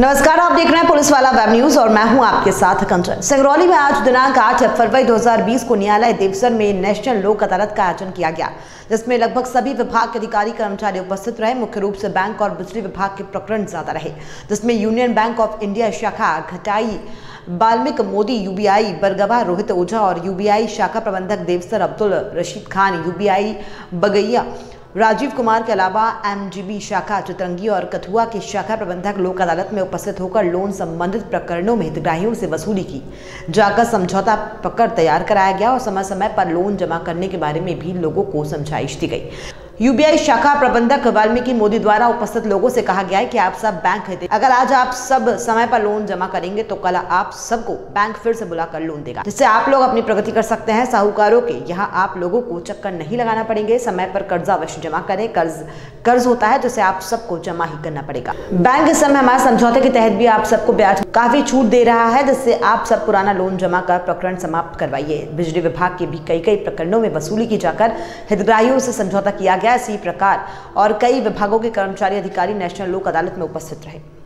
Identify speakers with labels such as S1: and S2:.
S1: नमस्कार, आप देख रहे हैं पुलिस वाला वेब न्यूज़ और मैं हूँ आपके साथ कंचन। सिंगरौली में आज दिनांक 8 फरवरी 2020 को न्यायालय देवसर में नेशनल लोक अदालत का आयोजन किया गया, जिसमें लगभग सभी विभाग के अधिकारी कर्मचारी उपस्थित रहे। मुख्य रूप से बैंक और बिजली विभाग के प्रकरण ज़्यादा रहे, जिसमें यूनियन बैंक ऑफ़ इंडिया, शाखा घटाई बाल्मिक मोदी, यूबीआई, बरगवा, रोहित ओझा और यूबीआई शाखा प्रबंधक देवसर अब्दुल रशीद खान, यूबीआई बगैया। राजीव कुमार के अलावा एमजीबी शाखा, चितरंगी और कथुआ के शाखा प्रबंधक लोक अदालत में उपस्थित होकर लोन संबंधित प्रकरणों में हितग्राहियों से वसूली की। जाकर समझौता पकड़ तैयार कराया गया और समय समय पर लोन जमा करने के बारे में भी लोगों को समझाइश दी गई। यूबीआई शाखा प्रबंधक वाल्मीकि मोदी द्वारा उपस्थित लोगों से कहा गया है कि आप सब बैंक है अगर आज आप सब समय पर लोन जमा करेंगे तो कल आप सबको बैंक फिर से बुलाकर लोन देगा, जिससे आप लोग अपनी प्रगति कर सकते हैं। साहूकारों के यहाँ आप लोगों को चक्कर नहीं लगाना पड़ेंगे। समय पर कर्जा अवश्य जमा करें। कर्ज कर्ज होता है जिसे आप सबको जमा ही करना पड़ेगा। बैंक इस समय हमारे समझौते के तहत भी आप सबको ब्याज, काफ़ी छूट दे रहा है, जिससे आप सब पुराना लोन जमा कर प्रकरण समाप्त करवाइए। बिजली विभाग के भी कई कई प्रकरणों में वसूली की जाकर हितग्राहियों से समझौता किया गया इसी प्रकार और कई विभागों के कर्मचारी अधिकारी नेशनल लोक अदालत में उपस्थित रहे।